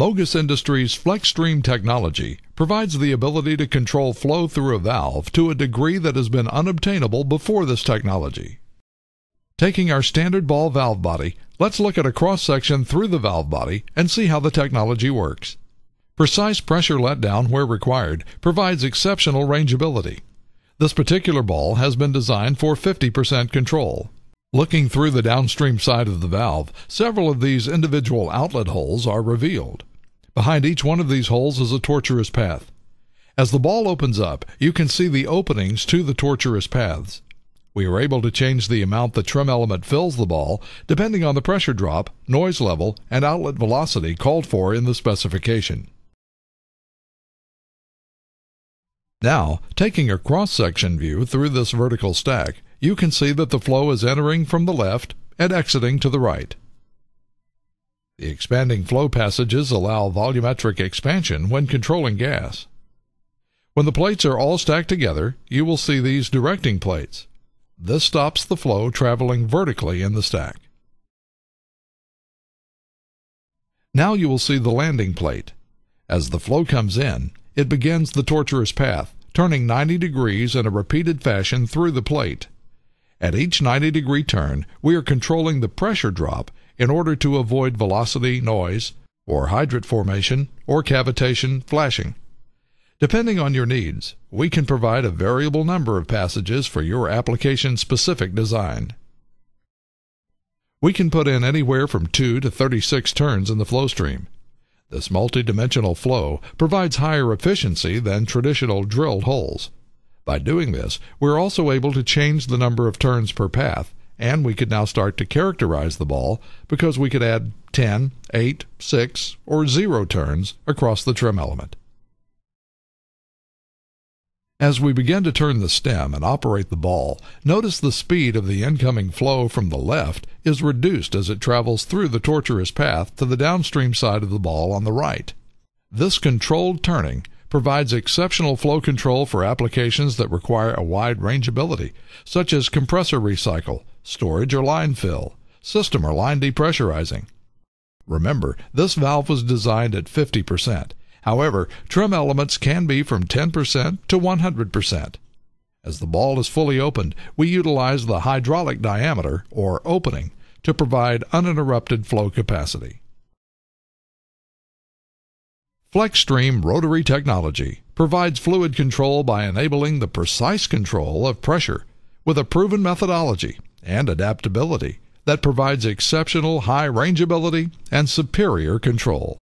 MOGAS Industries FlexStream technology provides the ability to control flow through a valve to a degree that has been unobtainable before this technology. Taking our standard ball valve body, let's look at a cross section through the valve body and see how the technology works. Precise pressure letdown where required provides exceptional rangeability. This particular ball has been designed for 50% control. Looking through the downstream side of the valve, several of these individual outlet holes are revealed. Behind each one of these holes is a tortuous path. As the ball opens up, you can see the openings to the tortuous paths. We are able to change the amount the trim element fills the ball depending on the pressure drop, noise level, and outlet velocity called for in the specification. Now, taking a cross-section view through this vertical stack, you can see that the flow is entering from the left and exiting to the right. The expanding flow passages allow volumetric expansion when controlling gas. When the plates are all stacked together, you will see these directing plates. This stops the flow traveling vertically in the stack. Now you will see the landing plate. As the flow comes in, it begins the tortuous path, turning 90 degrees in a repeated fashion through the plate. At each 90 degree turn, we are controlling the pressure drop in order to avoid velocity noise, or hydrate formation, or cavitation flashing. Depending on your needs, we can provide a variable number of passages for your application-specific design. We can put in anywhere from 2 to 36 turns in the flow stream. This multidimensional flow provides higher efficiency than traditional drilled holes. By doing this, we're also able to change the number of turns per path, and we could now start to characterize the ball because we could add 10, 8, 6, or 0 turns across the trim element. As we begin to turn the stem and operate the ball, notice the speed of the incoming flow from the left is reduced as it travels through the tortuous path to the downstream side of the ball on the right. This controlled turning provides exceptional flow control for applications that require a wide rangeability, such as compressor recycle, storage or line fill, system or line depressurizing. Remember, this valve was designed at 50%. However, trim elements can be from 10% to 100%. As the ball is fully opened, we utilize the hydraulic diameter, or opening, to provide uninterrupted flow capacity. FlexStream rotary technology provides fluid control by enabling the precise control of pressure with a proven methodology and adaptability that provides exceptional high rangeability and superior control.